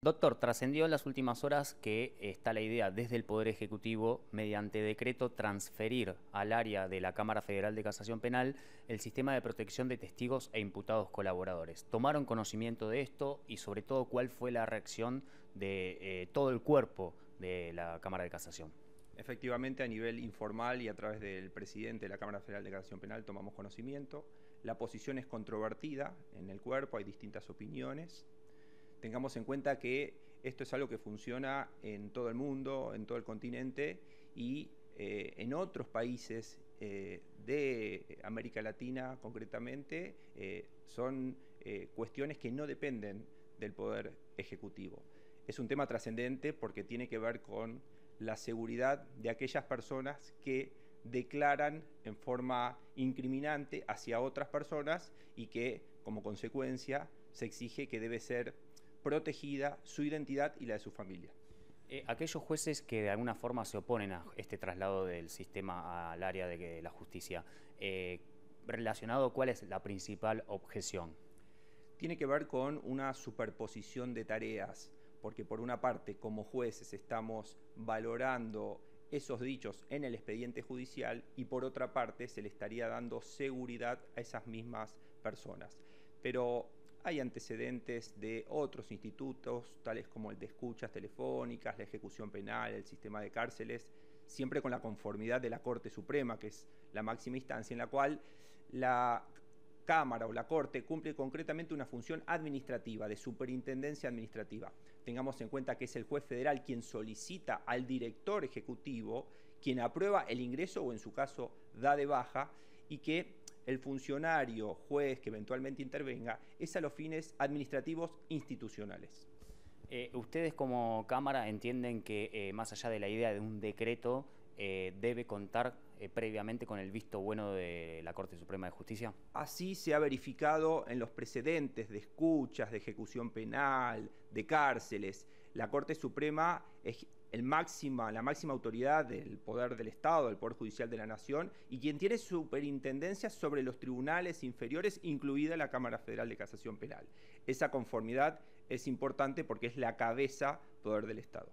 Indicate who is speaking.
Speaker 1: Doctor, trascendió en las últimas horas que está la idea desde el Poder Ejecutivo, mediante decreto, transferir al área de la Cámara Federal de Casación Penal el sistema de protección de testigos e imputados colaboradores. ¿Tomaron conocimiento de esto y sobre todo cuál fue la reacción de eh, todo el cuerpo de la Cámara de Casación?
Speaker 2: Efectivamente, a nivel informal y a través del presidente de la Cámara Federal de Casación Penal tomamos conocimiento. La posición es controvertida en el cuerpo, hay distintas opiniones tengamos en cuenta que esto es algo que funciona en todo el mundo, en todo el continente y eh, en otros países eh, de América Latina concretamente eh, son cuestiones que no dependen del poder ejecutivo. Es un tema trascendente porque tiene que ver con la seguridad de aquellas personas que declaran en forma incriminante hacia otras personas y que como consecuencia se exige que debe ser protegida su identidad y la de su familia.
Speaker 1: Eh, aquellos jueces que de alguna forma se oponen a este traslado del sistema al área de la justicia, eh, relacionado, ¿cuál es la principal objeción?
Speaker 2: Tiene que ver con una superposición de tareas, porque por una parte, como jueces, estamos valorando esos dichos en el expediente judicial y por otra parte se le estaría dando seguridad a esas mismas personas. Pero hay antecedentes de otros institutos, tales como el de escuchas telefónicas, la ejecución penal, el sistema de cárceles, siempre con la conformidad de la Corte Suprema, que es la máxima instancia en la cual la Cámara o la Corte cumple concretamente una función administrativa, de superintendencia administrativa. Tengamos en cuenta que es el juez federal quien solicita al director ejecutivo, quien aprueba el ingreso o en su caso da de baja y que el funcionario, juez que eventualmente intervenga, es a los fines administrativos institucionales.
Speaker 1: Eh, ustedes como Cámara entienden que eh, más allá de la idea de un decreto, eh, debe contar previamente con el visto bueno de la Corte Suprema de Justicia?
Speaker 2: Así se ha verificado en los precedentes de escuchas, de ejecución penal, de cárceles. La Corte Suprema es el máxima, la máxima autoridad del poder del Estado, del Poder Judicial de la Nación, y quien tiene superintendencia sobre los tribunales inferiores, incluida la Cámara Federal de Casación Penal. Esa conformidad es importante porque es la cabeza poder del Estado.